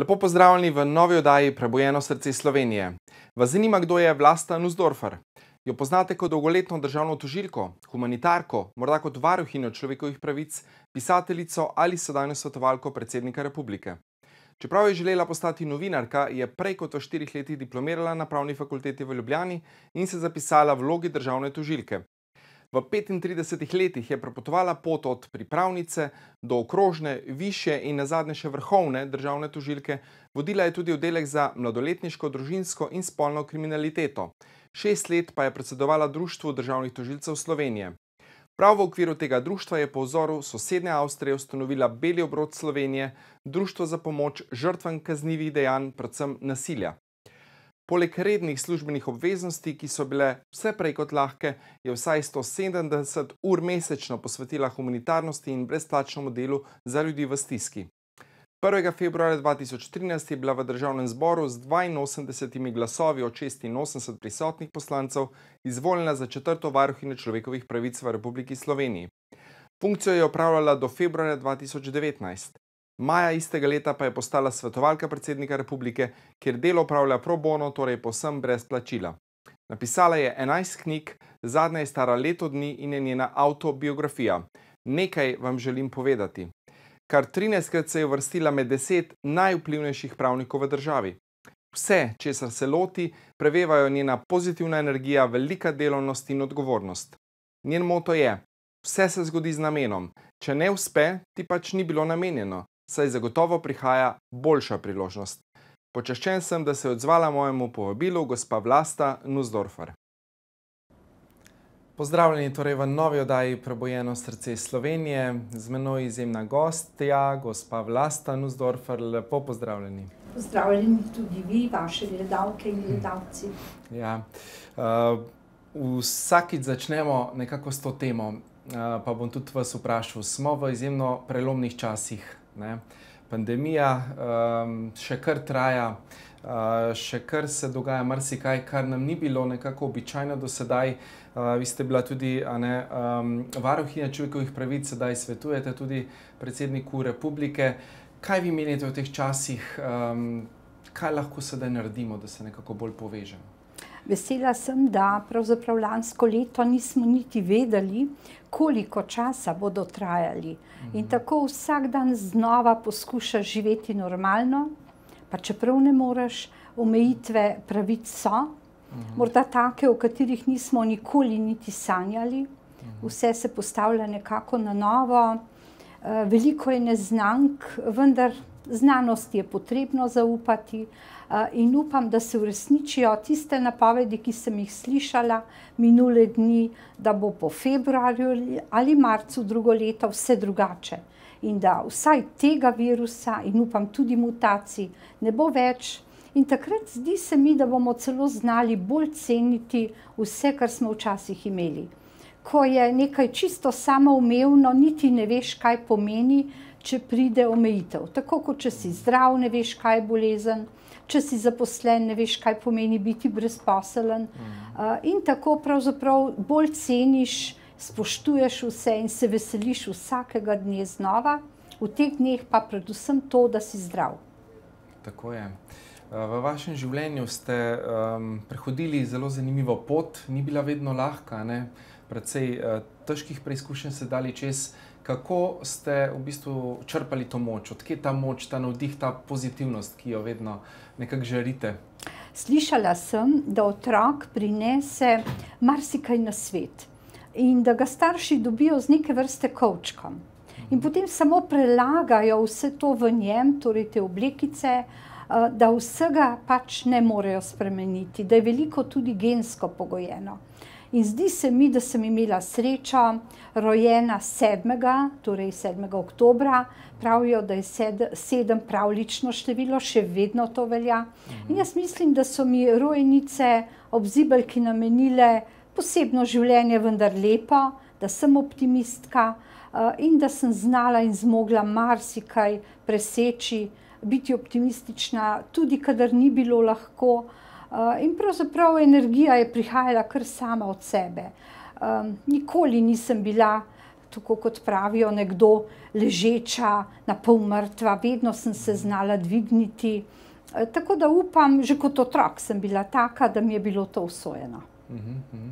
Lepo pozdravljeni v novi oddaji Prebojeno srce Slovenije. Vas zanima, kdo je Vlasta Nussdorfer? Jo poznate kot dolgoletno državno tožilko, humanitarko, morda kot varuhinjo človekovih pravic, pisateljico ali sedajno svetovalko predsednika republike? Čeprav je želela postati novinarka, je prej kot v štirih letih diplomirala na pravni fakulteti v Ljubljani in se zapisala v vlogi državne tožilke. V 35 letih je prepotovala pot od pripravnice do okrožne, više in nazadnje še vrhovne državne tožilke, vodila je tudi oddelek za mladoletniško, družinsko in spolno kriminaliteto. Šest let pa je predsedovala Društvu državnih tožilcev Slovenije. Prav v okviru tega društva je po vzoru sosednje Avstrije ustanovila Beli obrod Slovenije, društvo za pomoč žrtvam kaznjivih dejanj, predvsem nasilja. Poleg rednih službenih obveznosti, ki so bile vse prej kot lahke, je vsaj 170 ur mesečno posvetila humanitarnosti in brezplačnemu delu za ljudi v stiski. 1. februarja 2013 je bila v državnem zboru z 82 glasovi od 86 prisotnih poslancev izvoljena za četrto varuhinjo človekovih pravic v Republiki Sloveniji. Funkcijo je opravljala do februarja 2019. Maja istega leta pa je postala svetovalka predsednika republike, kjer delo upravlja pro bono, torej posem brez plačila. Napisala je 11 knjig, zadnja je stara leto dni in je njena autobiografija. Nekaj vam želim povedati. Kar 13krat se je uvrstila med 10 najvplivnejših pravnikov v državi. Vse, česar se loti, prevevajo njena pozitivna energija, velika delovnost in odgovornost. Njen moto je: Vse se zgodi z namenom. Če ne uspe, ti pač ni bilo namenjeno saj zagotovo prihaja boljša priložnost. Počaščen sem, da se je odzvala mojemu povabilu, gospa Vlasta Nussdorfer. Pozdravljeni torej v novi oddaji Prebojeno srce Slovenije. Z menoj izjemna gostja, gospa Vlasta Nussdorfer. Lepo pozdravljeni. Pozdravljeni tudi vi, vaše gledalke in gledalci. Ja. Uh, vsakič začnemo nekako s to temo, uh, pa bom tudi vas vprašal. Smo v izjemno prelomnih časih, Ne. Pandemija um, še kar traja, uh, še kar se dogaja marsikaj, kar nam ni bilo nekako običajno do sedaj. Uh, vi ste bila tudi ne, um, varuhinja človekovih pravic, sedaj svetujete tudi predsedniku republike. Kaj vi menite o teh časih, um, kaj lahko sedaj naredimo, da se nekako bolj povežemo? Vesela sem, da pravzaprav lansko leto nismo niti vedeli, koliko časa bodo trajali. In mhm. tako vsak dan znova poskušaš živeti normalno, pa čeprav ne moreš, omejitve pravic so, mhm. morda take, o katerih nismo nikoli niti sanjali. Mhm. Vse se postavlja nekako na novo, eh, veliko je neznank, vendar znanosti je potrebno zaupati. Eh, in upam, da se uresničijo tiste napovedi, ki sem jih slišala minule dni, da bo po februarju ali marcu drugo leto vse drugače. In da vsaj tega virusa in upam tudi mutacij ne bo več. In takrat zdi se mi, da bomo celo znali bolj ceniti vse, kar smo včasih imeli. Ko je nekaj čisto samoumevno, niti ne veš, kaj pomeni, če pride omejitev. Tako kot če si zdrav, ne veš, kaj je bolezen če si zaposlen, ne veš, kaj pomeni biti brezposelen. Uh, in tako pravzaprav bolj ceniš, spoštuješ vse in se veseliš vsakega dne znova, v teh dneh pa predvsem to, da si zdrav. Tako je. V vašem življenju ste um, prehodili zelo zanimivo pot, ni bila vedno lahka, ne? predvsej uh, težkih preizkušenj ste dali čez. Kako ste v bistvu črpali to moč, odkje ta moč, ta navdih, ta pozitivnost, ki jo vedno nekako želite? Slišala sem, da otrok prinese marsikaj na svet in da ga starši dobijo z neke vrste kočkom. In mhm. potem samo prelagajo vse to v njem, torej te oblekice, eh, da vsega pač ne morejo spremeniti, da je veliko tudi gensko pogojeno. In zdi se mi, da sem imela srečo, rojena 7. torej 7. oktobra, pravijo, da je sed, sedem pravlično število, še vedno to velja. In jaz mislim, da so mi rojenice ob zibelki namenile posebno življenje, vendar lepo, da sem optimistka uh, in da sem znala in zmogla marsikaj preseči, biti optimistična, tudi kadar ni bilo lahko. Uh, in pravzaprav energija je prihajala kar sama od sebe. Um, nikoli nisem bila tako kot pravijo, nekdo ležeča, na pol mrtva, vedno sem se znala dvigniti. Eh, tako da upam, že kot otrok sem bila taka, da mi je bilo to usvojeno. Uh -huh.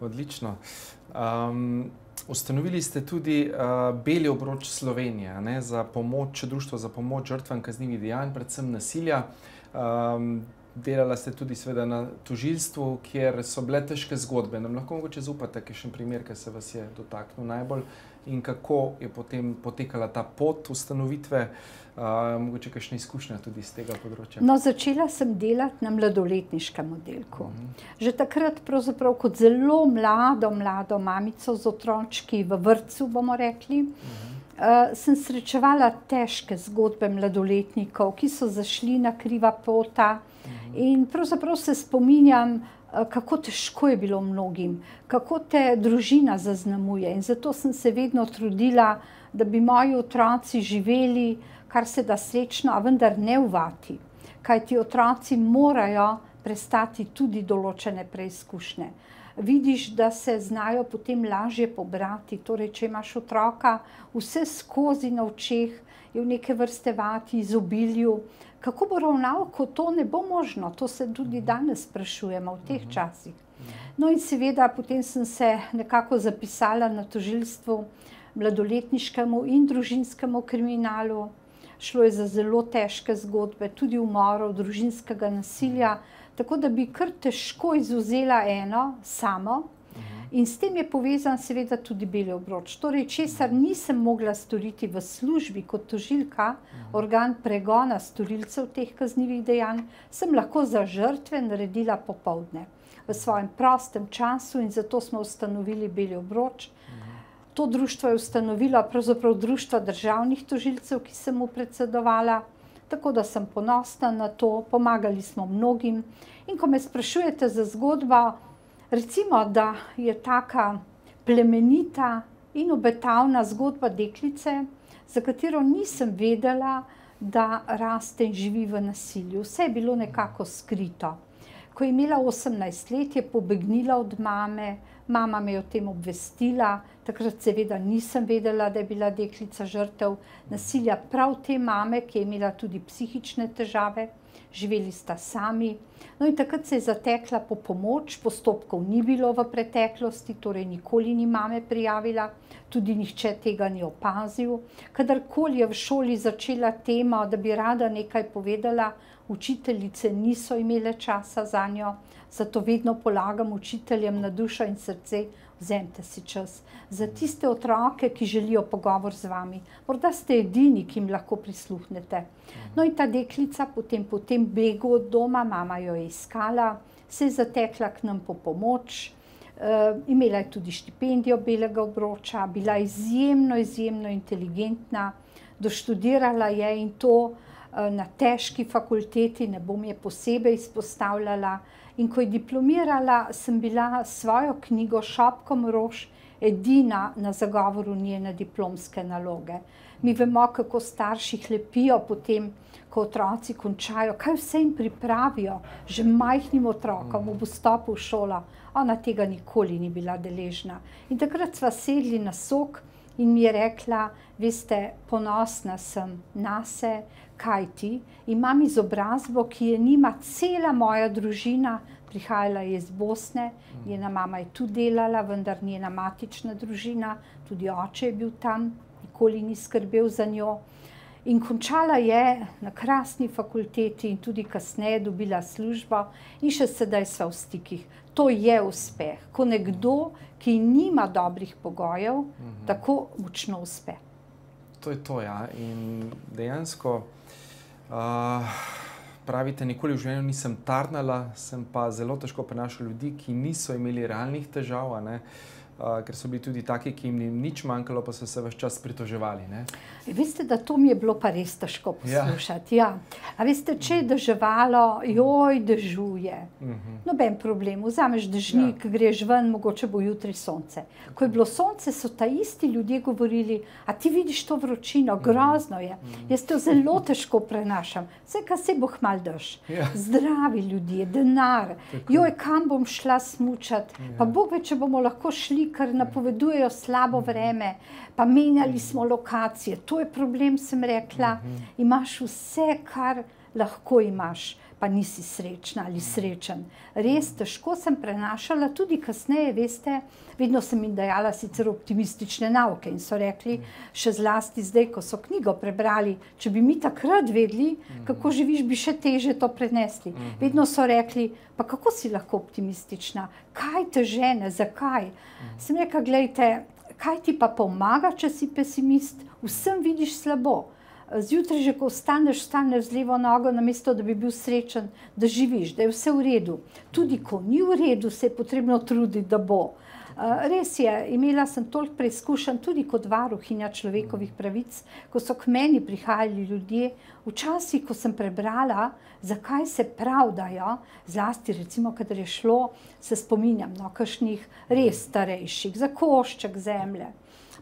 Odlično. Um, ustanovili ste tudi uh, Beli obroč Slovenije ne, za pomoč, društvo za pomoč žrtvam kaznjivih dejanj, predvsem nasilja. Um, delala ste tudi sveda, na tožilstvu, kjer so bile težke zgodbe. Nam lahko mogoče zaupate, kaj še en primer, ki se vas je dotaknil najbolj in kako je potem potekala ta pot ustanovitve. Uh, mogoče kakšne izkušnje tudi iz tega področja? No, začela sem delati na mladoletniškem oddelku. Uh -huh. Že takrat, pravzaprav kot zelo mlado, mlado mamico z otročki v vrtu, bomo rekli, uh -huh. uh, sem srečevala težke zgodbe mladoletnikov, ki so zašli na kriva pota. Uh. In pravzaprav se spominjam, kako težko je bilo mnogim, kako te družina zaznamuje. In zato sem se vedno trudila, da bi moji otroci živeli kar se da srečno, a vendar ne uvati. Kaj ti otroci morajo prestati tudi določene preizkušnje. Vidiš, da se znajo potem lažje pobrati. Torej, če imaš otroka vse skozi na očeh, je v neke vrste vati, izobilju, kako bo ravnal, ko to ne bo možno? To se tudi danes sprašujemo v teh časih. No, in seveda, potem sem se nekako zapisala na tožilstvu mladoletniškemu in družinskemu kriminalu šlo je za zelo težke zgodbe, tudi umorov, družinskega nasilja, tako da bi kar težko izuzela eno samo. In s tem je povezan, seveda, tudi beli obroč. Torej, česar nisem mogla storiti v službi kot tožilka, organ pregona storilcev teh kaznjivih dejanj, sem lahko za žrtve naredila popovdne v svojem prostem času in zato smo ustanovili beli obroč. To društvo je ustanovilo pravzaprav Društvo državnih tožilcev, ki sem mu predsedovala, tako da sem ponosna na to, pomagali smo mnogim. In ko me sprašujete za zgodbo, recimo, da je taka plemenita in obetavna zgodba deklice, za katero nisem vedela, da raste in živi v nasilju. Vse je bilo nekako skrito. Ko je imela 18 let, je pobegnila od mame, mama me je o tem obvestila, Takrat seveda nisem vedela, da je bila deklica žrtev nasilja prav te mame, ki je imela tudi psihične težave, živeli sta sami. No in takrat se je zatekla po pomoč, postopkov ni bilo v preteklosti, torej nikoli ni mame prijavila, tudi nihče tega ni opazil. Kadarkoli je v šoli začela tema, da bi rada nekaj povedala, učiteljice niso imele časa za njo, zato vedno polagam učiteljem na dušo in srce, vzemite si čas za tiste otroke, ki želijo pogovor z vami. Morda ste edini, ki jim lahko prisluhnete. No in ta deklica potem po tem begu od doma, mama jo je iskala, se je zatekla k nam po pomoč, uh, imela je tudi štipendijo belega obroča, bila izjemno, izjemno inteligentna, doštudirala je in to uh, na težki fakulteti, ne bom je posebej izpostavljala. In ko je diplomirala, sem bila svojo knjigo Šapkom rož edina na zagovoru njene diplomske naloge. Mi vemo, kako starši hlepijo potem, ko otroci končajo, kaj vse jim pripravijo, že majhnim otrokom ob vstopu v šolo. Ona tega nikoli ni bila deležna. In takrat sva sedli na sok in mi je rekla, veste, ponosna sem na se, kaj ti, imam izobrazbo, ki je nima cela moja družina, prihajala je iz Bosne, njena mama je tu delala, vendar njena matična družina, tudi oče je bil tam, nikoli ni skrbel za njo. In končala je na krasni fakulteti in tudi kasneje dobila službo in še sedaj sva v stikih. To je uspeh, ko nekdo, ki nima dobrih pogojev, mhm. tako močno uspe. To je to, ja. In dejansko Uh, pravite, nikoli v življenju nisem tarnala, sem pa zelo težko prenašala ljudi, ki niso imeli realnih težav. Uh, ker so bili tudi taki, ki jim ni nič manjkalo, pa so se vse čas pritoževali. E, veste, da to mi je bilo pa res težko ja. poslušati. Ja. Ja. Veste, če je deževalo, joj, dežuje. Uh mhm. -huh. Noben problem, vzameš dežnik, ja. greš ven, mogoče bo jutri sonce. Ko je bilo sonce, so ta isti ljudje govorili: A ti vidiš to vročino, mhm. grozno je. Uh mhm. -huh. Jaz to zelo težko prenašam, vse, kar se bo hmal daš. Ja. Zdravi ljudje, denar, Tako. joj, kam bom šla smučati. Ja. Pa Bog ve, če bomo lahko šli ker napovedujejo slabo vreme, pa menjali smo lokacije. To je problem, sem rekla. Imaš vse, kar lahko imaš pa nisi srečna ali srečen. Res težko sem prenašala, tudi kasneje, veste, vedno sem jim dajala sicer optimistične nauke in so rekli, še zlasti zdaj, ko so knjigo prebrali, če bi mi takrat vedeli, kako živiš, bi še teže to prenesli. Vedno so rekli, pa kako si lahko optimistična, kaj te žene, zakaj? Sem rekla, gledajte, kaj ti pa pomaga, če si pesimist, vsem vidiš slabo zjutraj, že ko vstaneš, vstaneš z levo nogo, namesto da bi bil srečen, da živiš, da je vse v redu. Tudi ko ni v redu, se je potrebno truditi, da bo. Res je, imela sem toliko preizkušenj tudi kot varuhinja človekovih pravic, ko so k meni prihajali ljudje, včasih, ko sem prebrala, zakaj se pravdajo, zlasti recimo, kadar je šlo, se spominjam, no, kakšnih res starejših, za košček zemlje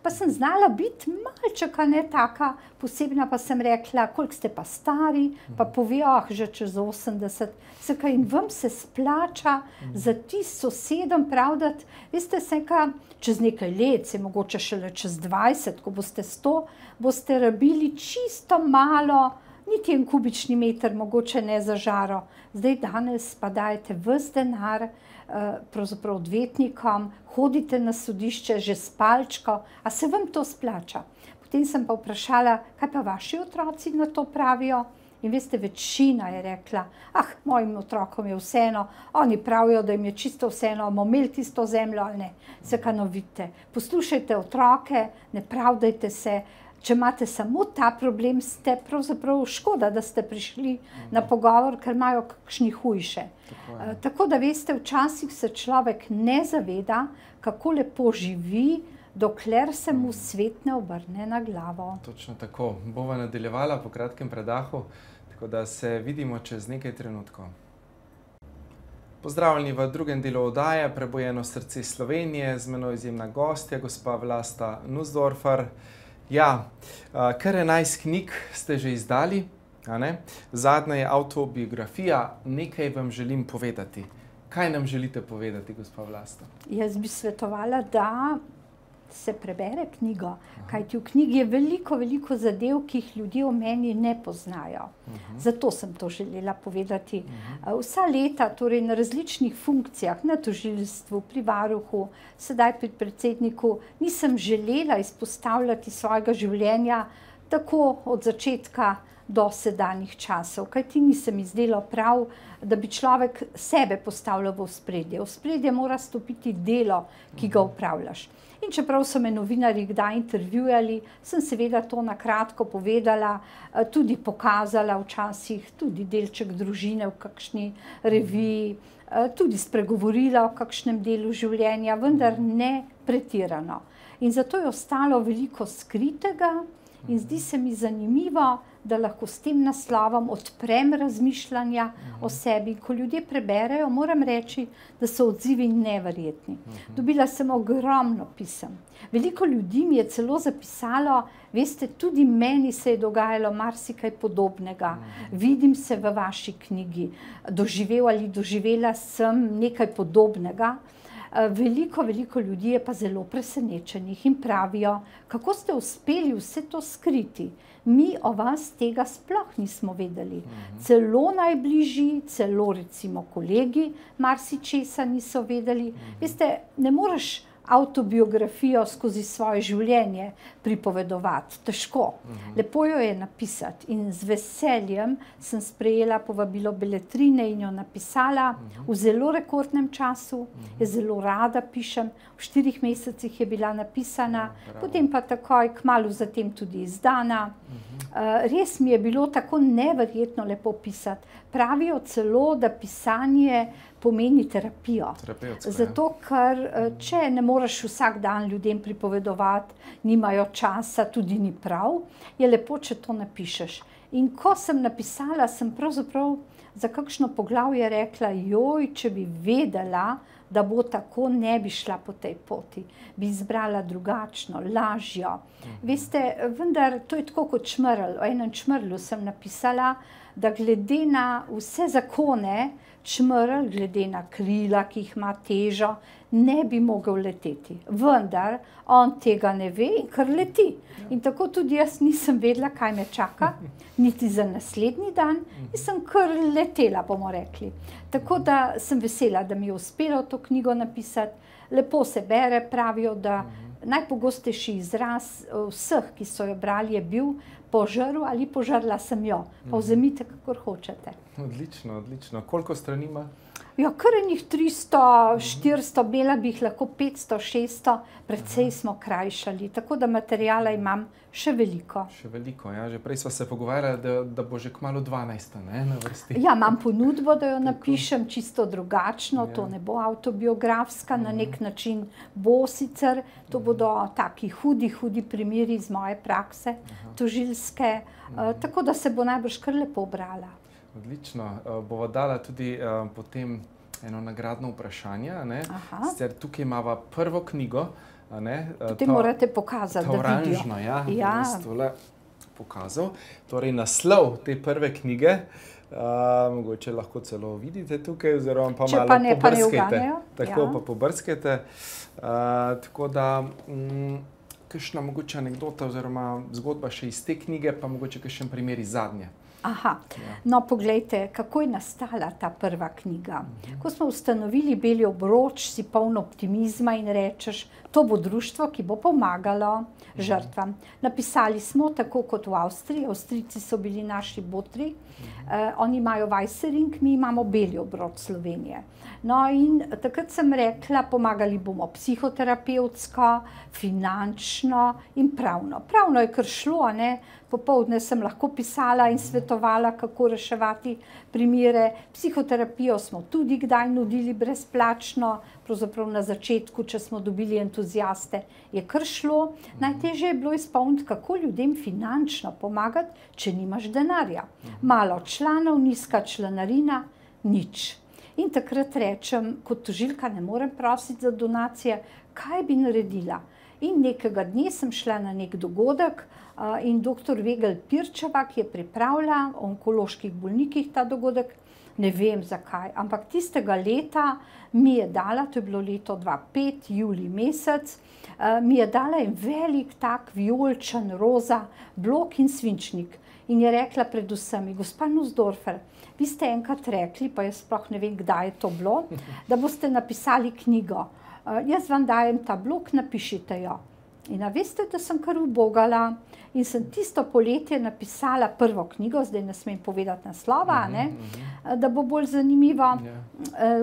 pa sem znala biti malčka ne taka. Posebna, pa sem rekla, koliko ste pa stari, pa povejo, ah, že čez 80, se kaj in vam se splača za ti sosedom pravdati, veste, se kaj, čez nekaj let, se mogoče šele čez 20, ko boste 100, boste rabili čisto malo, niti en kubični meter, mogoče ne za žaro. Zdaj danes pa dajete vse denar, Eh, pravzaprav odvetnikom, hodite na sodišče že s palčko, a se vam to splača. Potem sem pa vprašala, kaj pa vaši otroci na to pravijo. In veste, večina je rekla, ah, mojim otrokom je vseeno, oni pravijo, da jim je čisto vseeno, bomo imeli tisto zemljo ali ne. Se kanovite, poslušajte otroke, ne pravdajte se, če imate samo ta problem, ste pravzaprav škoda, da ste prišli mhm. na pogovor, ker imajo kakšni hujše. Tako, uh, tako da veste, včasih se človek ne zaveda, kako lepo živi, dokler se mu mhm. svet ne obrne na glavo. Točno tako. Bova nadaljevala po kratkem predahu, tako da se vidimo čez nekaj trenutkov. Pozdravljeni v drugem delu oddaje Prebojeno srce Slovenije, z menoj izjemna gostja, gospa Vlasta Nussdorfer. Ja, kar 11 knjig ste že izdali, zadnja je autobiografija, nekaj vam želim povedati. Kaj nam želite povedati, gospod Vlasta? Jaz bi svetovala, da se prebere knjigo. Kajti v knjigi je veliko, veliko zadev, ki jih ljudje o meni ne poznajo. Uhum. Zato sem to želela povedati. Uhum. Vsa leta, torej na različnih funkcijah, na tožilstvu, pri varuhu, sedaj pri predsedniku, nisem želela izpostavljati svojega življenja tako od začetka. Do sedanjih časov, kaj ti nisem izdelal prav, da bi človek sebe postavljal v spredje. V spredje mora stopiti delo, ki ga upravljaš. In čeprav so me novinari kdaj intervjuvali, sem seveda to na kratko povedala, eh, tudi pokazala, včasih tudi delček družine v kakšni reviji, eh, tudi spregovorila o kakšnem delu življenja, vendar ne pretirano. In zato je ostalo veliko skritega, in zdi se mi zanimivo, da lahko s tem naslovom odprem razmišljanja uh -huh. o sebi. Ko ljudje preberejo, moram reči, da so odzivi neverjetni. Uh -huh. Dobila sem ogromno pisem. Veliko ljudi mi je celo zapisalo, veste, tudi meni se je dogajalo marsikaj podobnega. Uh -huh. Vidim se v vaši knjigi, doživel ali doživela sem nekaj podobnega. Eh, veliko, veliko ljudi je pa zelo presenečenih in pravijo, kako ste uspeli vse to skriti mi o vas tega sploh nismo vedeli. Mhm. Celo najbližji, celo recimo kolegi, marsičesa niso vedeli. Mhm. Veste, ne moreš avtobiografijo skozi svoje življenje pripovedovati. Težko. Mhm. Lepo jo je napisati in z veseljem sem sprejela povabilo Beletrine in jo napisala -huh. v zelo rekordnem času. -huh. Jaz zelo rada pišem, v štirih mesecih je bila napisana, uh, potem pa takoj, kmalo zatem tudi izdana. -huh. uh, res mi je bilo tako neverjetno lepo pisati. Pravijo celo, da pisanje pomeni terapijo. Zato, ker eh, če ne moreš vsak dan ljudem pripovedovati, nimajo časa, tudi ni prav, je lepo, če to napišeš. In ko sem napisala, sem pravzaprav za kakšno poglavje rekla, joj, če bi vedela, da bo tako, ne bi šla po tej poti, bi izbrala drugačno, lažjo. Mhm. Veste, vendar to je tako kot čmrl. O enem čmrlu sem napisala, da glede na vse zakone, čmrl, glede na krila, ki jih ima težo, ne bi mogel leteti. Vendar on tega ne ve in kar leti. In tako tudi jaz nisem vedela, kaj me čaka, niti za naslednji dan, in sem kar letela, bomo rekli. Tako da sem vesela, da mi je uspelo to knjigo napisati. Lepo se bere, pravijo, da najpogostejši izraz vseh, ki so jo brali, je bil požrl ali požrla sem jo. Pa vzemite, kakor hočete. Odlično, odlično. Koliko strani ima? Ja, kar je njih 300, 400, bela bi jih lahko 500, 600, precej smo krajšali, tako da materijala imam še veliko. Še veliko, ja. Že prej smo se pogovarjali, da, da bo že kmalo 12 ne, na vrsti. Ja, imam ponudbo, da jo napišem čisto drugačno, ja. to ne bo autobiografska, na nek način bo sicer, to bodo taki hudi, hudi primeri iz moje prakse, tožilske, uh, tako da se bo najbrž kar lepo brala. Odlično. Uh, bova dala tudi uh, potem eno nagradno vprašanje. Sicer tukaj imamo prvo knjigo. Ti morate pokazati, da je oranžno. Ja, ja. Pokazal. Torej, naslov te prve knjige, uh, mogoče lahko celo vidite tukaj, oziroma pa Če malo pa ne, pa ne uganejo, Tako ja. pa pobrskajte. Uh, tako da, mm, kakšna mogoče anekdota oziroma zgodba še iz te knjige, pa mogoče kakšen primer iz zadnje. Aha, no, poglejte, kako je nastala ta prva knjiga. Ko smo ustanovili Beli obroč, si poln optimizma in rečeš, to bo društvo, ki bo pomagalo žrtvam. Napisali smo tako kot v Avstriji, Avstrijci so bili naši botri, eh, oni imajo Weissering, mi imamo Beli obroč Slovenije. No, in takrat sem rekla, pomagali bomo psihoterapevtsko, finančno in pravno. Pravno je kar šlo, ne? popovdne sem lahko pisala in svetovala, kako reševati primere. Psihoterapijo smo tudi kdaj nudili brezplačno, pravzaprav na začetku, če smo dobili entuzijaste, je kar šlo. Najtežje je bilo izpolniti, kako ljudem finančno pomagati, če nimaš denarja. Malo članov, nizka članarina, nič. In takrat rečem, kot tožilka ne morem prositi za donacije, kaj bi naredila. In nekega dne sem šla na nek dogodek in dr. Vegel Pirčeva, ki je pripravila o onkoloških bolnikih ta dogodek, ne vem zakaj, ampak tistega leta mi je dala, to je bilo leto 2005, juli mesec, uh, mi je dala en velik tak vijoličen, roza blok in svinčnik. In je rekla predvsem, gospa Nussdorfer, vi ste enkrat rekli, pa jaz sploh ne vem, kdaj je to bilo, da boste napisali knjigo. Uh, jaz vam dajem ta blok, napišite jo. In a veste, da sem kar ubogala in sem tisto poletje napisala prvo knjigo, zdaj ne smem povedati naslova, uh -huh, ne, uh -huh. da bo bolj zanimivo. Ja.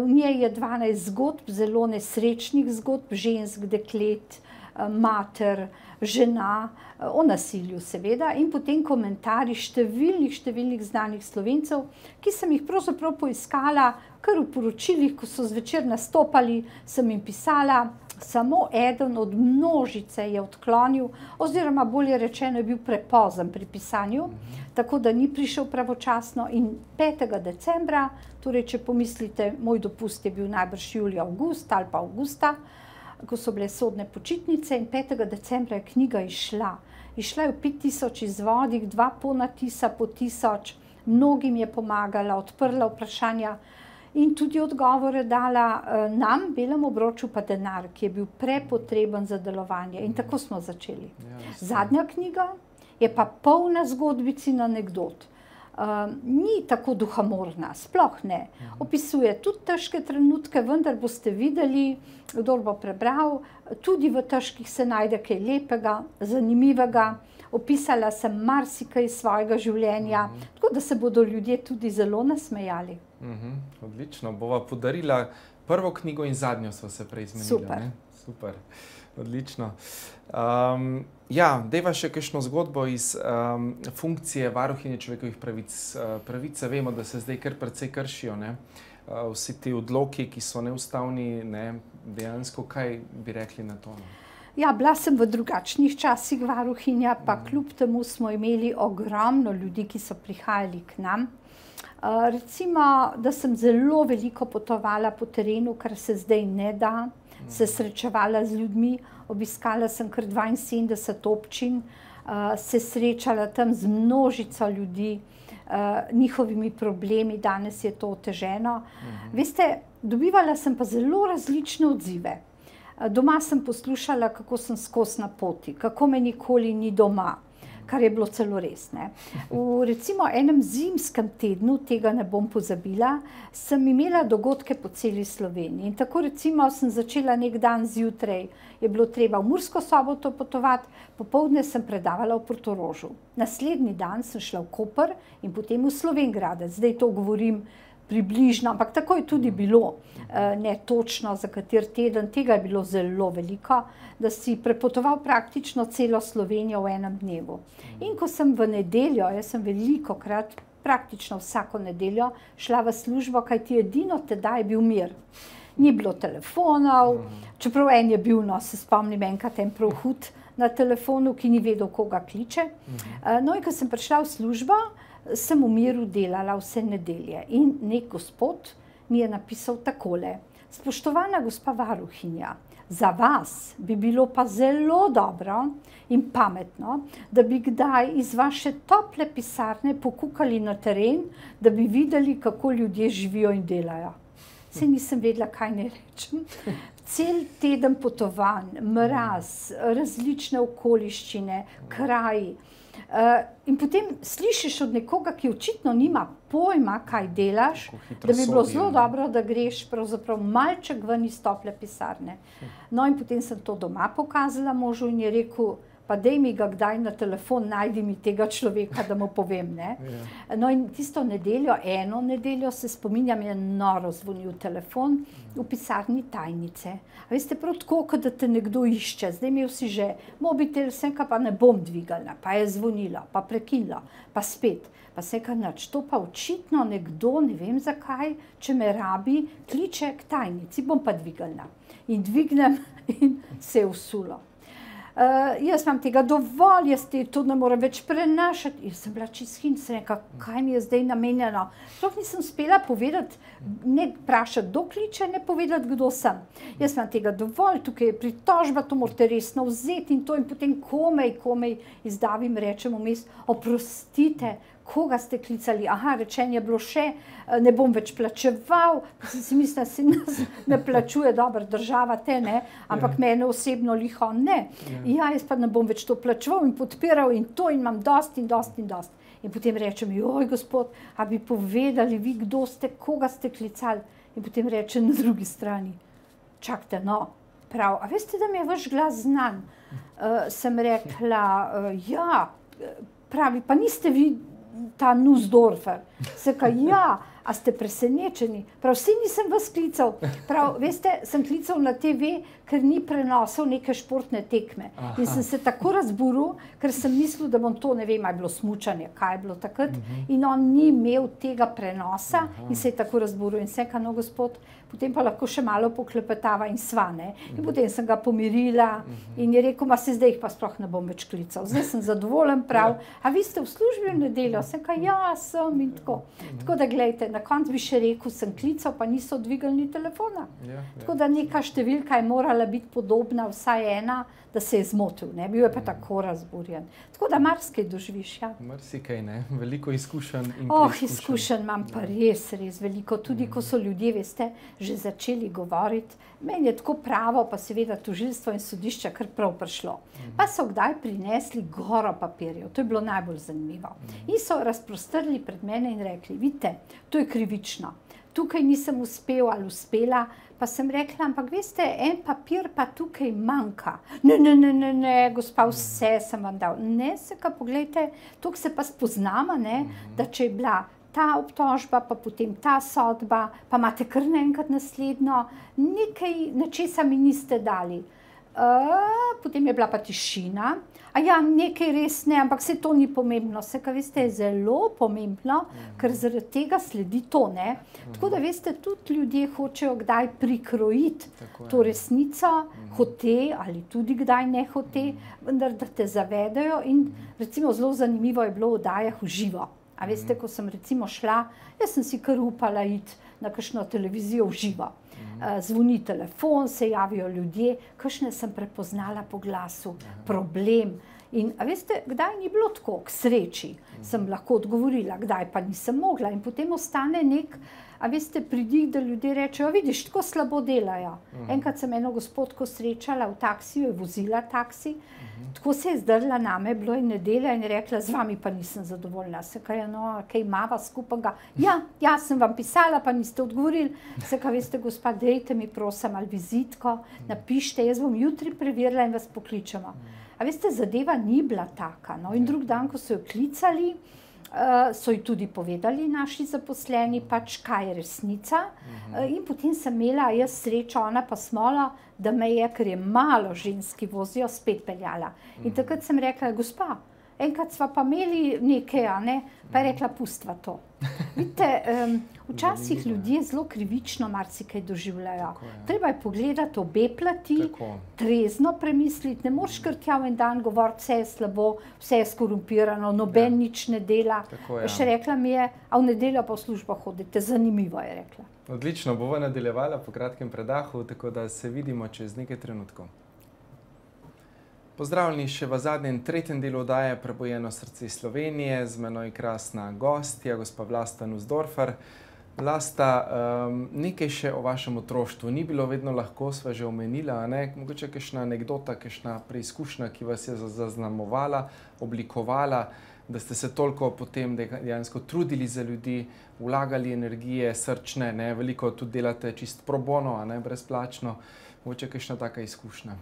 V njej je 12 zgodb, zelo nesrečnih zgodb, žensk, deklet, mater, žena, o nasilju, seveda, in potem komentarji številnih, številnih znanih slovencev, ki sem jih pravzaprav poiskala, kar v poročilih, ko so zvečer nastopali, sem jim pisala. Samo eden od množice je odklonil, oziroma bolje rečeno, je bil prepozen pri pisanju, tako da ni prišel pravočasno. In 5. decembra, torej, če pomislite, moj dopust je bil najbrž julija, avgust ali pa avgusta, ko so bile sodne počitnice, in 5. decembra je knjiga izšla. Išla je v 5000 izvodih, dva pona tisa po tisoč, mnogim je pomagala, odprla vprašanja in tudi odgovore dala nam, belemu obroču, pa denar, ki je bil prepotreben za delovanje. In tako smo začeli. Zadnja knjiga je pa polna zgodbic in anekdot. Uh, ni tako duhamorna, sploh ne. Opisuje tudi težke trenutke, vendar boste videli, kdo bo prebral, tudi v težkih se najde kaj lepega, zanimivega. Opisala sem marsikaj iz svojega življenja, -huh. tako da se bodo ljudje tudi zelo nasmejali. Uh -huh. Odlično. Bova podarila prvo knjigo in zadnjo, smo se prej zmenili. Super. Ne? Super. Odlično. Um, ja, deva še kakšno zgodbo iz um, funkcije varuhinje človekovih pravic. Uh, pravice vemo, da se zdaj kar precej kršijo. Ne? Uh, vsi ti odloki, ki so neustavni, ne? dejansko kaj bi rekli na to? No? Ja, bila sem v drugačnih časih varuhinja, pa mm. kljub temu smo imeli ogromno ljudi, ki so prihajali k nam. Recimo, da sem zelo veliko potovala po terenu, kar se zdaj ne da, mm. se srečevala z ljudmi, obiskala sem kar 72 občin, uh, se srečala tam z množico ljudi. uh, njihovimi problemi, danes je to oteženo. Mhm. Veste, dobivala sem pa zelo različne odzive. Doma sem poslušala, kako sem skozi na poti, kako me nikoli ni doma kar je bilo celo res. Ne. V recimo enem zimskem tednu, tega ne bom pozabila, sem imela dogodke po celi Sloveniji. In tako recimo sem začela nek dan zjutraj, je bilo treba v Mursko soboto potovati, popovdne sem predavala v Portorožu. Naslednji dan sem šla v Koper in potem v Slovengrade. Zdaj to govorim približno, ampak tako je tudi bilo, eh, ne točno za kater teden, tega je bilo zelo veliko, da si prepotoval praktično celo Slovenijo v enem dnevu. In ko sem v nedeljo, jaz sem veliko krat, praktično vsako nedeljo, šla v službo, kaj ti edino tedaj je bil mir. Ni bilo telefonov, čeprav en je bil, no se spomnim, enkrat en prav hud na telefonu, ki ni vedel, koga kliče. Eh, no in ko sem prišla v službo, sem v miru delala vse nedelje. In nek gospod mi je napisal takole: Spoštovana gospa varuhinja, za vas bi bilo pa zelo dobro in pametno, da bi kdaj iz vaše tople pisarne pokukali na teren, da bi videli, kako ljudje živijo in delajo. Se nisem vedela, kaj ne rečem. Cel teden potovanj, mraz, različne okoliščine, kraji. Uh, in potem slišiš od nekoga, ki očitno nima pojma, kaj delaš, da bi bilo zelo dobro, da greš malček ven iz tople pisarne. No, in potem sem to doma pokazala možu in je rekel, pa da mi ga kdaj na telefon, najdi mi tega človeka, da mu povem. Ja. No, in tisto nedeljo, eno nedeljo se spominjam, je noro zvonil telefon v pisarni tajnice. A veste, prav tako, kot da te nekdo išče, zdaj imel si že mobitel, vse pa ne bom dvigala, pa je zvonila, pa prekinila, pa spet. Pa se kar nač, to pa očitno nekdo, ne vem zakaj, če me rabi, kliče k tajnici, bom pa dvigala. In dvignem in se je usulo uh, jaz imam tega dovolj, jaz te to ne morem več prenašati. Jaz sem bila čist hin, sem rekla, kaj mi je zdaj namenjeno. Sploh nisem uspela povedati, ne vprašati, kdo kliče, ne povedati, kdo sem. Jaz imam tega dovolj, tukaj je pritožba, to morate resno vzeti in to in potem komaj, komaj izdavim, rečem vmes, oprostite, koga ste klicali, aha, rečeno je bilo še, eh, ne bom več plačeval, si mislim, da se nas ne plačuje, dobro, država te ne, ampak ja. mene osebno liho ne. Ja. ja, jaz pa ne bom več to plačeval in podpiral in to in imam dost in dost in dost. In potem rečem, joj, gospod, a bi povedali vi, kdo ste, koga ste klicali. In potem rečem na drugi strani, čakajte, no, prav, a veste, da mi je vaš glas znan? Uh, sem rekla, uh, ja, pravi, pa niste vi ta Nusdorfer. Se kaj, ja, a ste presenečeni? Prav, vsi nisem vas klical. Prav, veste, sem klical na TV, ker ni prenosil neke športne tekme. Aha. In sem se tako razburil, ker sem mislil, da bom to, ne vem, ali je bilo smučanje, kaj je bilo takrat. Uh mhm. -huh. In on ni imel tega prenosa Aha. in se je tako razburil. In vse, kar no, gospod, potem pa lahko še malo poklepetava in svane. Uh -huh. In mhm. potem sem ga pomirila uh mhm. -huh. in je rekel, ma se zdaj jih pa sploh ne bom več klical. Zdaj sem zadovoljen, prav. Ja. A vi ste v službi v nedeljo? Sem kaj, ja, sem in tako. Uh -huh. Tako da, gledajte, na koncu bi še rekel, sem klical, pa niso dvigali telefona. Ja, ja. Tako da neka številka je morala biti podobna, vsaj ena, da se je zmotil, ne? bil je pa tako razburjen. Tako da marsikaj doživiš. Ja. Marsikaj ne, veliko izkušenj. Oh, izkušenj imam pa res, res veliko. Tudi ko so ljudje, veste, že začeli govoriti. Meni je tako pravo, pa seveda tužilstvo in sodišče kar prav prišlo. Pa so kdaj prinesli goro papirjev, to je bilo najbolj zanimivo. In so razprostrli pred mene in rekli: Vidite, to je krivično. Tukaj nisem uspel ali uspela, Pa sem rekla, ampak veste, en papir pa tukaj manjka. Ne, ne, ne, ne, ne gospa, vse sem vam dal. Ne, se ka pogledajte, tukaj se pa spoznamo, ne, da če je bila ta obtožba, pa potem ta sodba, pa imate kar naenkrat naslednjo, nekaj, nečesa mi niste dali. Uh, potem je bila pa tišina. A ja, nekaj res ne, ampak se to ni pomembno. Vse, kar veste, je zelo pomembno, mhm. ker zaradi tega sledi to. Ne? Tako da, veste, tudi ljudje hočejo kdaj prikrojiti to resnico, mhm. hote ali tudi kdaj ne hote, vendar da te zavedajo. In recimo zelo zanimivo je bilo v oddajah v živo. A veste, ko sem recimo šla, jaz sem si kar upala iti na kakšno televizijo v živo. Eh, zvoni telefon, se javijo ljudje, kakšne sem prepoznala po glasu, problem. In veste, kdaj ni bilo tako, k sreči sem lahko odgovorila, kdaj pa nisem mogla. In potem ostane nek, a veste, pridih, da ljudje rečejo, vidiš, tako slabo delajo. Enkrat sem eno gospodko srečala v taksiju, je vozila taksi, tako se je zdrla name, bilo je nedelja in je rekla, z vami pa nisem zadovoljna. Se kaj, no, kaj imava skupaj? Ja, ja, sem vam pisala, pa niste odgovorili. Se kaj, veste, gospod, dejte mi prosim ali vizitko, napišite, jaz bom jutri preverila in vas pokličemo. A veste, zadeva ni bila taka. No? In drug dan, ko so jo klicali, uh, so ji tudi povedali naši zaposleni, pač, kaj je resnica. Uh, in potem sem imela jaz srečo, ona pa smola, da me je, ker je malo ženski vozijo, spet peljala. In takrat sem rekla, gospa, enkrat smo pa imeli nekaj, ne? pa je rekla, pustva to. Vidite, um, včasih ljudje zelo krivično marsikaj doživljajo. Treba je pogledati obe plati, Tako. trezno premisliti. Ne moreš kar tja v en dan govoriti, vse je slabo, vse je skorumpirano, noben ja. nič ne dela. Tako, ja. Še rekla mi je, a v nedeljo pa v službo hodite, zanimivo je rekla. Odlično, bova nadaljevala po kratkem predahu, tako da se vidimo čez nekaj trenutkov. Pozdravljeni še v zadnjem, tretjem delu oddaje Prebojeno srce Slovenije, z menoj krasna gostja, gospa Vlasta Nussdorfer. Vlasta, um, nekaj še o vašem otroštvu. Ni bilo vedno lahko, sva že omenila, ne? mogoče kakšna anekdota, kakšna preizkušnja, ki vas je zaznamovala, oblikovala, da ste se toliko potem dejansko trudili za ljudi, vlagali energije, srčne, ne? veliko tudi delate čist pro bono, ne brezplačno. Mogoče kakšna taka izkušnja.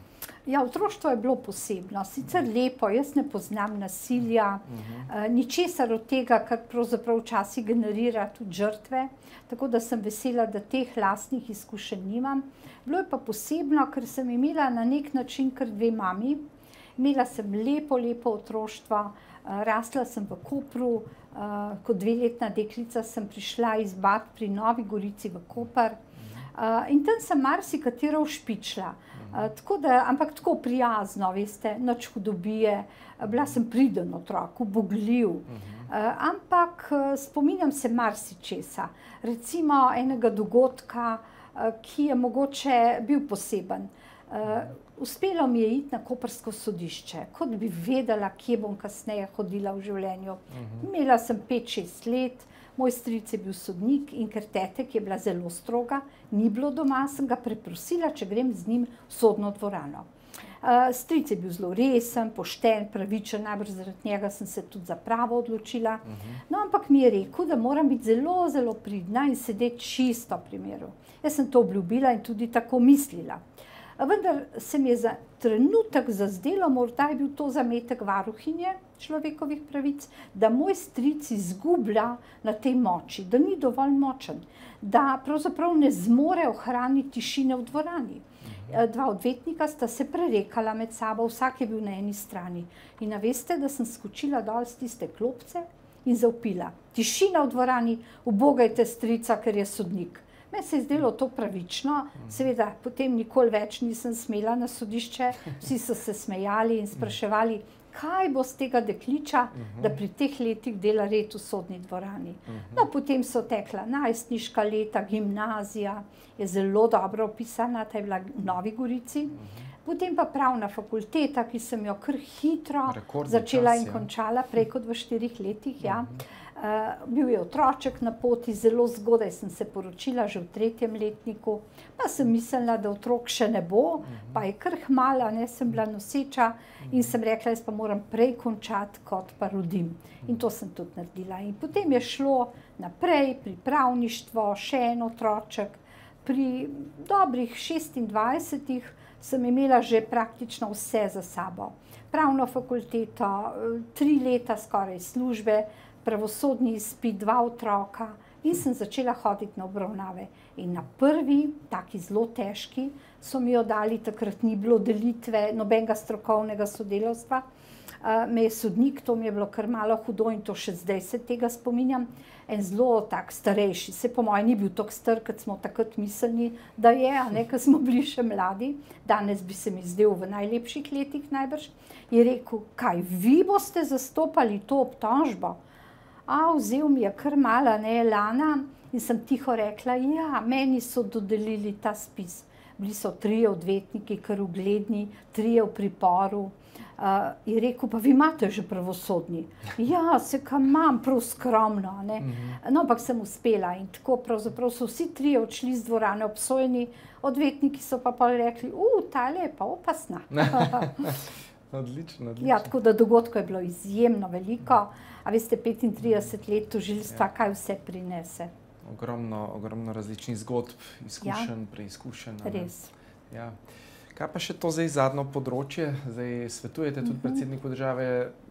Ja, otroštvo je bilo posebno, sicer lepo, jaz ne poznam nasilja, uh -huh. ničesar od tega, kar pravzaprav včasih generira tudi žrtve, tako da sem vesela, da teh lastnih izkušenj nimam. Bilo je pa posebno, ker sem imela na nek način kar dve mami. Imela sem lepo, lepo otroštvo, rasla sem v Kopru, kot dveletna deklica sem prišla iz Bat pri Novi Gorici v Koper. Uh, in tam sem marsikatero ušpičila, uh, tako da, ampak tako prijazno, veste, noč hudobije, bila sem priden otrok, ubogljiv. Uh, ampak spominjam se marsičesa, recimo enega dogodka, uh, ki je mogoče bil poseben. Uh, uspelo mi je iti na Kopersko sodišče, kot bi vedela, kje bom kasneje hodila v življenju. Imela sem 5-6 let. Moj stric je bil sodnik in ker tetek je bila zelo stroga, ni bilo doma, sem ga preprosila, če grem z njim v sodno dvorano. Uh, stric je bil zelo resen, pošten, pravičen, najbrž zaradi njega sem se tudi za pravo odločila. Uh -huh. No, ampak mi je rekel, da moram biti zelo, zelo pridna in sedeti čisto pri miru. Jaz sem to obljubila in tudi tako mislila. Vendar se mi je za trenutek zazdelo, morda je bil to zametek varuhinje človekovih pravic, da moj stric izgublja na tej moči, da ni dovolj močen, da pravzaprav ne zmore ohraniti tišine v dvorani. Dva odvetnika sta se prerekala med sabo, vsak je bil na eni strani. In veste, da sem skočila dol z tiste klopce in zaupila. Tišina v dvorani, ubogajte strica, ker je sodnik. Meni se je zdelo to pravično, seveda potem nikoli več nisem smela na sodišče, vsi so se smejali in spraševali, kaj bo z tega dekliča, da pri teh letih dela red v sodni dvorani. No, potem so tekla najstniška leta, gimnazija je zelo dobro opisana, ta je bila v Novi Gorici. Potem pa pravna fakulteta, ki sem jo kar hitro Rekordni začela čas, in ja. končala, preko v štirih letih. Ja. Uh, bil je otroček na poti, zelo zgodaj sem se poročila, že v tretjem letniku. Pa sem mislila, da otrok še ne bo, pa je kar hmala, ne sem bila noseča in sem rekla, jaz pa moram prej končati, kot pa rodim. In to sem tudi naredila. In potem je šlo naprej, pripravništvo, še en otroček. Pri dobrih 26 sem imela že praktično vse za sabo. Pravno fakulteto, eh, tri leta skoraj službe, pravosodni izpit, dva otroka in sem začela hoditi na obravnave. In na prvi, taki zelo težki, so mi jo dali, takrat ni bilo delitve, nobenega strokovnega sodelovstva. Uh, me je sodnik, to mi je bilo kar malo hudo in to še zdaj se tega spominjam, en zelo tak starejši, se po mojem ni bil tako star, kot smo takrat mislili, da je, a ne, ker smo bili še mladi, danes bi se mi zdel v najlepših letih najbrž, je rekel, kaj vi boste zastopali to obtožbo? A, vzel mi je kar mala, ne, Lana, in sem tiho rekla, ja, meni so dodelili ta spis. Bili so trije odvetniki, kar ugledni, trije v priporu. Uh, je rekel, pa vi imate že pravosodni. Ja, se kam imam, prav skromno. Uh -huh. No, ampak sem uspela in tako pravzaprav so vsi trije odšli iz dvorane obsojeni, odvetniki so pa pa rekli, uf, ta je pa opasna. odlično, odlično. Ja, tako da dogodkov je bilo izjemno veliko, a veste, 35 let tožilstva, ja. kaj vse prinese. Ogromno, ogromno različnih zgodb, izkušenj, ja. preizkušenj. Res. Ja. Kaj pa še to zdaj zadnjo področje? Zdaj svetujete tudi mhm. predsedniku države,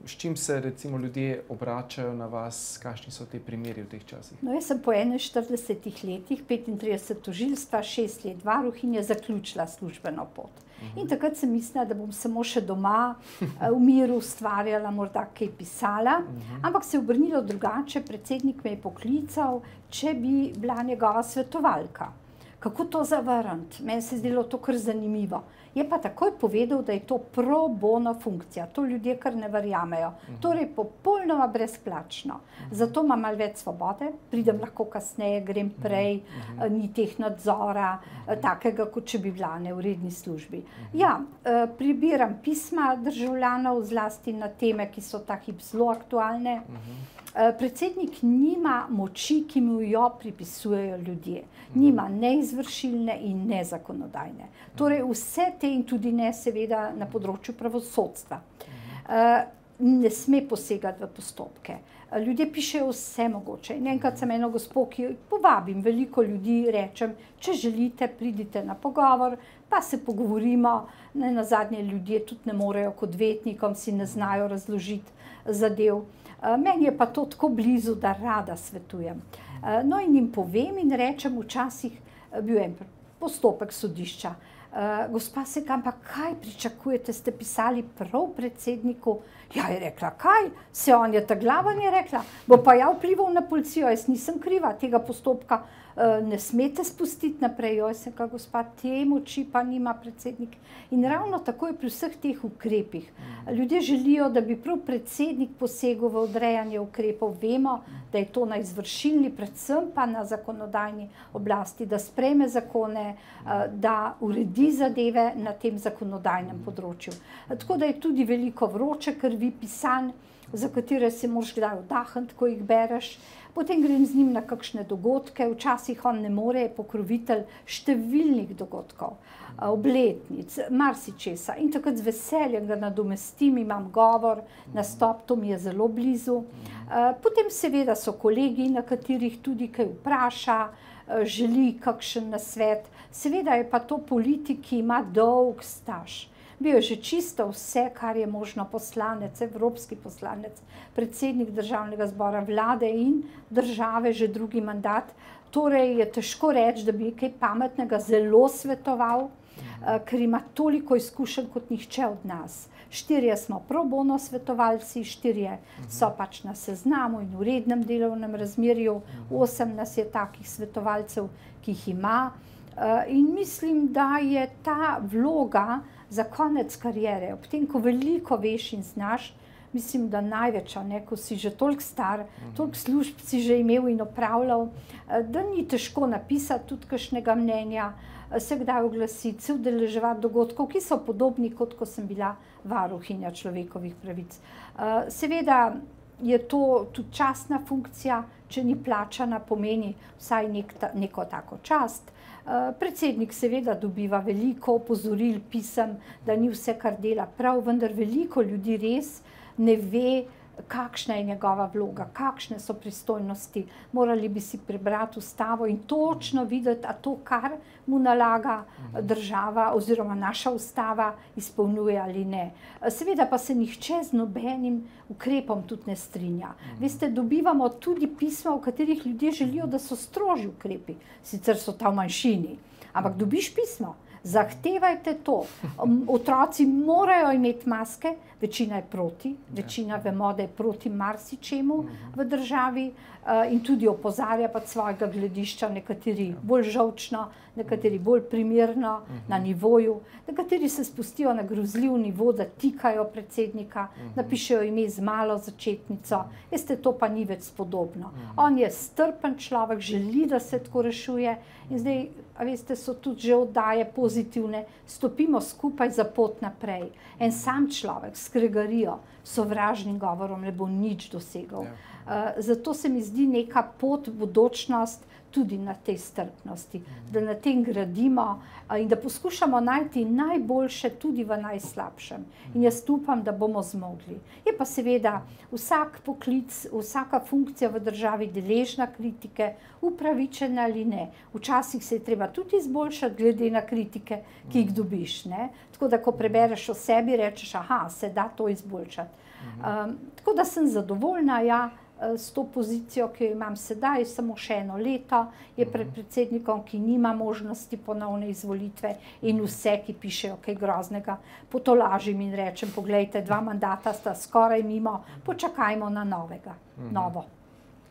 s čim se recimo ljudje obračajo na vas, kakšni so ti primeri v teh časih? No, jaz sem po 41 letih, 35 tožilstva, 6 let varuhinje, zaključila službeno pot. In takrat sem mislila, da bom samo še doma eh, v miru ustvarjala, morda kaj pisala. Ampak se je obrnilo drugače, predsednik me je poklical, če bi bila njegova svetovalka kako to zavrniti. Meni se je zdelo to kar zanimivo. Je pa takoj povedal, da je to pro bono funkcija, to ljudje kar ne verjamejo. Mhm. Torej, popolnoma brezplačno. Mhm. Zato imam malo več svobode, pridem lahko kasneje, grem mhm. prej, mhm. ni teh nadzora, mhm. takega, kot če bi bila ne v redni službi. Mhm. Ja, eh, pribiram pisma državljanov, zlasti na teme, ki so ta hip zelo aktualne. Mhm. Eh, predsednik nima moči, ki mu jo pripisujejo ljudje. Nima ne izvršilne in ne zakonodajne. Torej vse te in tudi ne seveda na področju pravosodstva. Eh, ne sme posegati v postopke. Ljudje pišejo vse mogoče. In enkrat sem eno gospod, ki povabim veliko ljudi, rečem, če želite, pridite na pogovor, pa se pogovorimo. Ne na zadnje ljudje tudi ne morejo kot vetnikom, si ne znajo razložiti zadev. Eh, meni je pa to tako blizu, da rada svetujem. Eh, no, in jim povem in rečem, včasih eh, bil en postopek sodišča. Gospa se kam pa kaj pričakujete, ste pisali prav predsedniku? Ja, je rekla, kaj? Se on je ta glava ni rekla, bo pa ja vplival na policijo, jaz nisem kriva tega postopka. Eh, ne smete spustiti naprej, joj se ga gospod, te moči pa nima predsednik. In ravno tako je pri vseh teh ukrepih. Ljudje želijo, da bi prav predsednik posegel v odrejanje ukrepov. Vemo, da je to na izvršilni, predvsem pa na zakonodajni oblasti, da spreme zakone, eh, da uredi zadeve na tem zakonodajnem področju. Tako da je tudi veliko vroče krvi pisanj, za katere se moraš kdaj vdahniti, ko jih bereš potem grem z njim na kakšne dogodke, včasih on ne more, je pokrovitelj številnih dogodkov, obletnic, marsičesa in tako z veseljem ga nadomestim, imam govor, nastop, to mi je zelo blizu. Potem seveda so kolegi, na katerih tudi kaj vpraša, želi kakšen nasvet. Seveda je pa to politik, ki ima dolg staž bil je že čisto vse, kar je možno poslanec, evropski poslanec, predsednik državnega zbora, vlade in države, že drugi mandat. Torej je težko reči, da bi kaj pametnega zelo svetoval, uh, ker ima toliko izkušenj kot nihče od nas. Štirje smo pro bono svetovalci, štirje so pač na seznamu in v rednem delovnem razmerju, osem nas je takih svetovalcev, ki jih ima. Uh, in mislim, da je ta vloga uh, za konec karijere, ob tem, ko veliko veš in znaš, mislim, da največ, ne, ko si že toliko star, mhm. toliko služb si že imel in opravljal, eh, da ni težko napisati tudi kakšnega mnenja, eh, se kdaj oglasiti, se udeleževati dogodkov, ki so podobni, kot ko sem bila varuhinja človekovih pravic. Eh, seveda je to tudi častna funkcija, če ni plačana, pomeni vsaj nek ta, neko tako čast. Eh, predsednik seveda dobiva veliko opozoril, pisem, da ni vse, kar dela prav, vendar veliko ljudi res ne ve, kakšna je njegova vloga, kakšne so pristojnosti. Morali bi si prebrati ustavo in točno videti, a to, kar mu nalaga mhm. država oziroma naša ustava, izpolnjuje ali ne. Seveda pa se nihče z nobenim ukrepom tudi ne strinja. Mhm. Veste, dobivamo tudi pisma, v katerih ljudje želijo, da so strožji ukrepi, sicer so ta v manjšini, ampak mhm. dobiš pismo zahtevajte to. Um, otroci morajo imeti maske, večina je proti, večina vemo, da je proti marsičemu v državi uh, in tudi opozarja pa svojega gledišča, nekateri bolj žovčno, nekateri bolj primerno na nivoju, nekateri se spustijo na grozljiv nivo, da tikajo predsednika, napišejo ime z malo začetnico. Veste, to pa ni več spodobno. On je strpen človek, želi, da se tako rešuje. In zdaj a veste, so tudi že oddaje pozitivne, stopimo skupaj za pot naprej. En sam človek s kregarijo, sovražnim govorom ne bo nič dosegel. Ja. Uh, zato se mi zdi neka pot, bodočnost tudi na tej strpnosti, da na tem gradimo in da poskušamo najti najboljše tudi v najslabšem. In jaz upam, da bomo zmogli. Je pa seveda vsak poklic, vsaka funkcija v državi deležna kritike, upravičena ali ne. Včasih se je treba tudi izboljšati, glede na kritike, ki jih dobiš. Ne? Tako da, ko prebereš o sebi, rečeš, da se da to izboljšati. Um, tako da sem zadovoljna. Ja, s to pozicijo, ki jo imam sedaj, samo še eno leto, je pred Mhm. predsednikom, ki nima možnosti ponovne izvolitve in vse, ki pišejo kaj groznega, potolažim in rečem, poglejte, dva mandata sta skoraj mimo, počakajmo na novega, Mhm. novo.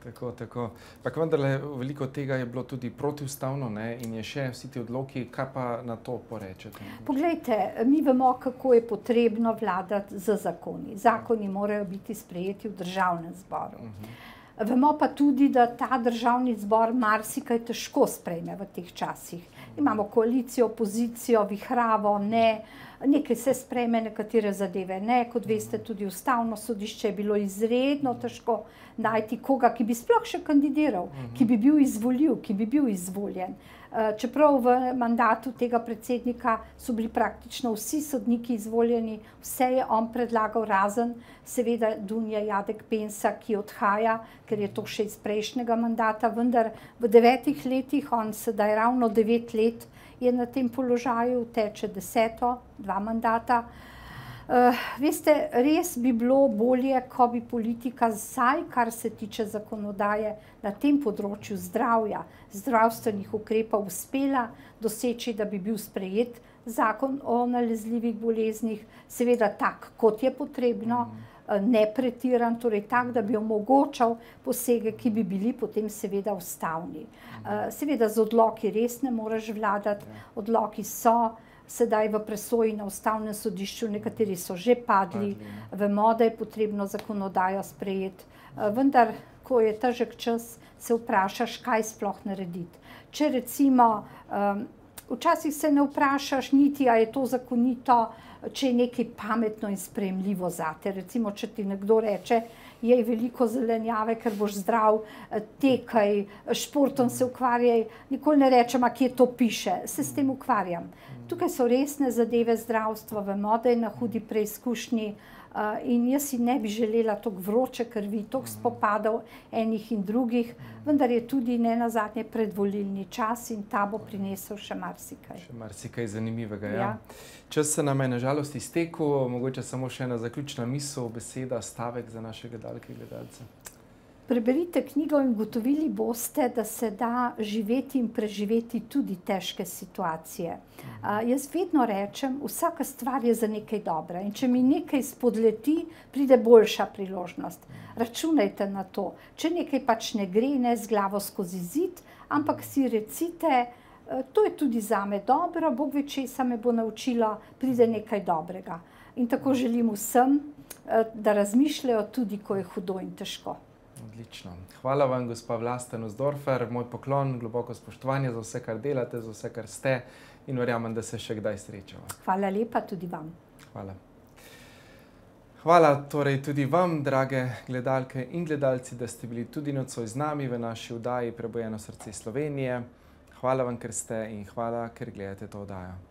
Tako, tako. Pa vendarle, veliko tega je bilo tudi protiustavno ne? in je še vsi ti odloki, kaj pa na to porečete? Poglejte, mi vemo, kako je potrebno vladati z zakoni. Zakoni morajo biti sprejeti v državnem zboru. Mhm. Vemo pa tudi, da ta državni zbor marsikaj težko sprejme v teh časih. Imamo koalicijo, opozicijo, vihravo, ne, nekaj se sprejme, nekatere zadeve ne. Kot veste, tudi ustavno sodišče je bilo izredno težko najti koga, ki bi sploh še kandidiral, ki bi bil izvoljiv, ki bi bil izvoljen. Eh, Čeprav v mandatu tega predsednika so bili praktično vsi sodniki izvoljeni, vse je on predlagal, razen seveda Dunja Jadek Pensa, ki odhaja, ker je to še iz prejšnjega mandata, vendar v devetih letih, on sedaj ravno devet let je na tem položaju, teče deseto, dva mandata. Uh, veste, res bi bilo bolje, ko bi politika, vsaj kar se tiče zakonodaje na tem področju zdravja, zdravstvenih ukrepov, uspela doseči, da bi bil sprejet zakon o nalezljivih boleznih, seveda tak, kot je potrebno, uh, ne pretiran, torej tak, da bi omogočal posege, ki bi bili potem seveda ustavni. Uh, seveda z odloki res ne moreš vladati, odloki so sedaj v presoji na ustavnem sodišču, nekateri so že padli, Padli, vemo, da je potrebno zakonodajo sprejeti, Eh, vendar, ko je težek čas, se vprašaš, kaj sploh narediti. Če recimo, um, včasih se ne vprašaš niti, a je to zakonito, če je nekaj pametno in sprejemljivo zate. Recimo, če ti nekdo reče, jej veliko zelenjave, ker boš zdrav, eh, tekaj, športom se ukvarjaj, nikoli ne rečem, a kje to piše, se s tem ukvarjam. Tukaj so resne zadeve zdravstva, vemo, da je na hudi preizkušnji uh, in jaz si ne bi želela tako vroče krvi, toliko spopadov enih in drugih, vendar je tudi ne nazadnje predvolilni čas in ta bo prinesel še marsikaj. Še marsikaj zanimivega. Ja. Ja. Čas se nam je nažalost iztekel, mogoče samo še ena zaključna misel, beseda, stavek za naše gledalke in gledalce. Preberite knjigo in gotovili boste, da se da živeti in preživeti tudi težke situacije. Uh, jaz vedno rečem, vsaka stvar je za nekaj dobra in če mi nekaj spodleti, pride boljša priložnost. Računajte na to. Če nekaj pač ne gre, ne z glavo skozi zid, ampak si recite, eh, to je tudi za me dobro, Bog ve, česa me bo naučila, pride nekaj dobrega. In tako želim vsem, eh, da razmišljajo tudi, ko je hudo in težko. Odlično. Hvala vam, gospa Vlasta Nussdorfer, moj poklon, globoko spoštovanje za vse, kar delate, za vse, kar ste in verjamem, da se še kdaj srečava. Hvala lepa tudi vam. Hvala. Hvala torej tudi vam, drage gledalke in gledalci, da ste bili tudi nocoj z nami v naši vdaji Prebojeno srce Slovenije. Hvala vam, ker ste in hvala, ker gledate to vdajo.